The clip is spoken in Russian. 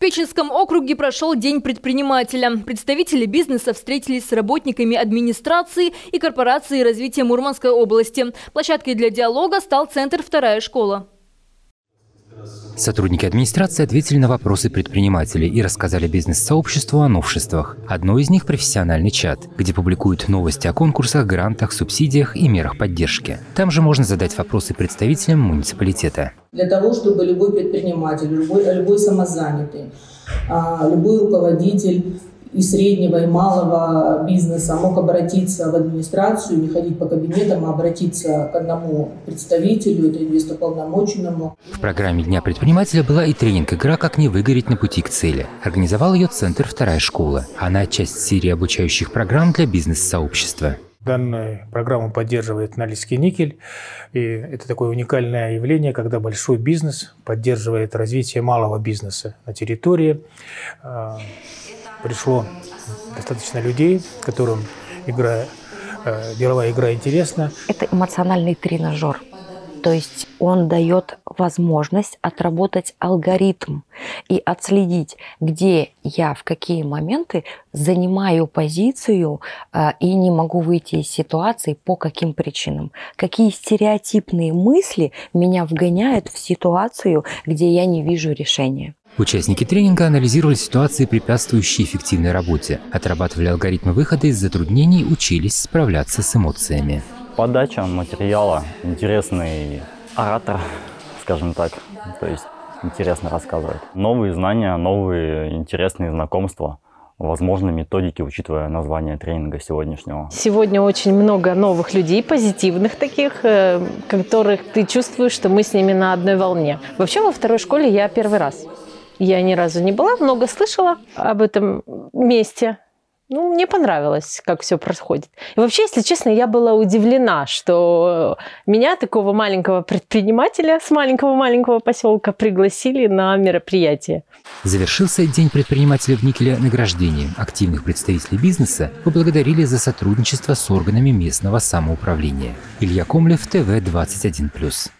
Печенском округе прошел День предпринимателя. Представители бизнеса встретились с работниками администрации и корпорации развития Мурманской области. Площадкой для диалога стал Центр «Вторая школа». Сотрудники администрации ответили на вопросы предпринимателей и рассказали бизнес-сообществу о новшествах. Одно из них – профессиональный чат, где публикуют новости о конкурсах, грантах, субсидиях и мерах поддержки. Там же можно задать вопросы представителям муниципалитета. Для того, чтобы любой предприниматель, любой, любой самозанятый, а, любой руководитель и среднего, и малого бизнеса мог обратиться в администрацию, не ходить по кабинетам, а обратиться к одному представителю, это инвестополномоченному. В программе Дня предпринимателя была и тренинг-игра «Как не выгореть на пути к цели». Организовал ее Центр «Вторая школа». Она часть серии обучающих программ для бизнес-сообщества. Данную программу поддерживает Норильский никель. И это такое уникальное явление, когда большой бизнес поддерживает развитие малого бизнеса на территории а, пришло достаточно людей, которым игра, э, деловая игра интересна. Это эмоциональный тренажер. То есть он дает возможность отработать алгоритм и отследить, где я в какие моменты занимаю позицию э, и не могу выйти из ситуации по каким причинам. Какие стереотипные мысли меня вгоняют в ситуацию, где я не вижу решения. Участники тренинга анализировали ситуации, препятствующие эффективной работе, отрабатывали алгоритмы выхода из затруднений, учились справляться с эмоциями. Подача материала, интересный оратор, скажем так, то есть интересно рассказывает. Новые знания, новые интересные знакомства – возможно, методики, учитывая название тренинга сегодняшнего. Сегодня очень много новых людей, позитивных таких, э, которых ты чувствуешь, что мы с ними на одной волне. Вообще во второй школе я первый раз. Я ни разу не была, много слышала об этом месте. Ну, мне понравилось, как все происходит. И вообще, если честно, я была удивлена, что меня, такого маленького предпринимателя с маленького-маленького поселка, пригласили на мероприятие. Завершился День предпринимателя в Никеле награждением. Активных представителей бизнеса поблагодарили за сотрудничество с органами местного самоуправления. Илья Комлев, ТВ 21+.